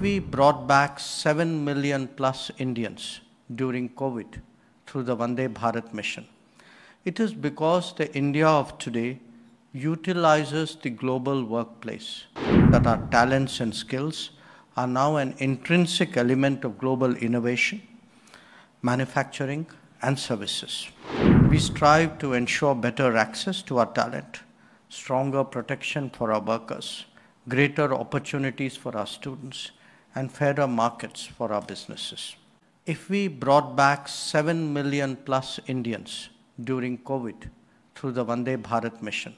we brought back 7 million plus Indians during COVID through the Vande Bharat mission, it is because the India of today utilizes the global workplace, that our talents and skills are now an intrinsic element of global innovation, manufacturing, and services. We strive to ensure better access to our talent, stronger protection for our workers, greater opportunities for our students, and fairer markets for our businesses. If we brought back 7 million plus Indians during COVID through the Vande Bharat mission,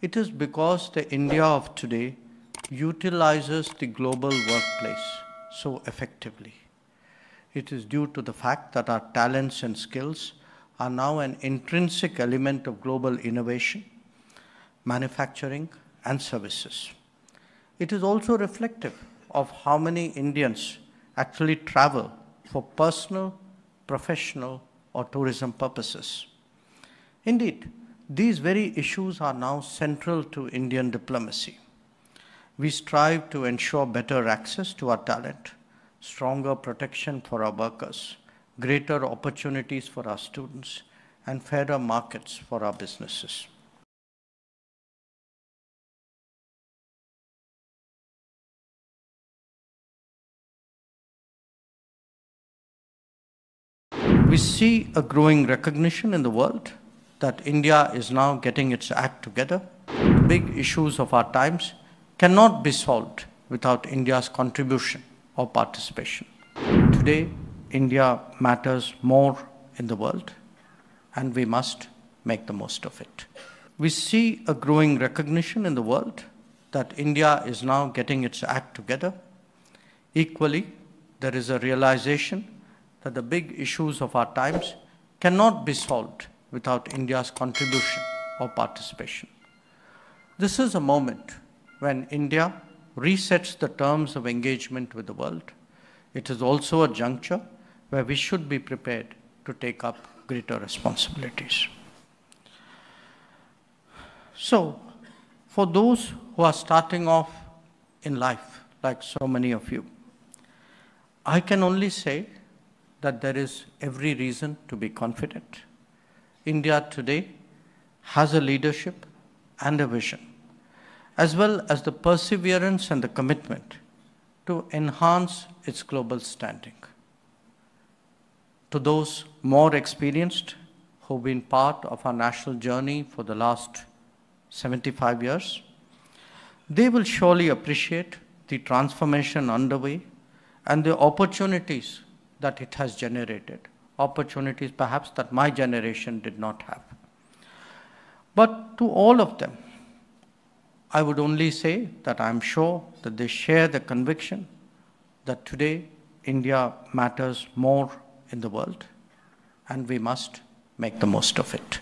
it is because the India of today utilizes the global workplace so effectively. It is due to the fact that our talents and skills are now an intrinsic element of global innovation, manufacturing, and services. It is also reflective of how many Indians actually travel for personal, professional, or tourism purposes. Indeed, these very issues are now central to Indian diplomacy. We strive to ensure better access to our talent, stronger protection for our workers, greater opportunities for our students, and fairer markets for our businesses. We see a growing recognition in the world that India is now getting its act together. The big issues of our times cannot be solved without India's contribution or participation. Today, India matters more in the world, and we must make the most of it. We see a growing recognition in the world that India is now getting its act together. Equally, there is a realization that the big issues of our times cannot be solved without India's contribution or participation. This is a moment when India resets the terms of engagement with the world. It is also a juncture where we should be prepared to take up greater responsibilities. So, for those who are starting off in life, like so many of you, I can only say that there is every reason to be confident. India today has a leadership and a vision, as well as the perseverance and the commitment to enhance its global standing. To those more experienced who've been part of our national journey for the last 75 years, they will surely appreciate the transformation underway and the opportunities that it has generated, opportunities perhaps that my generation did not have. But to all of them, I would only say that I'm sure that they share the conviction that today India matters more in the world and we must make the most of it.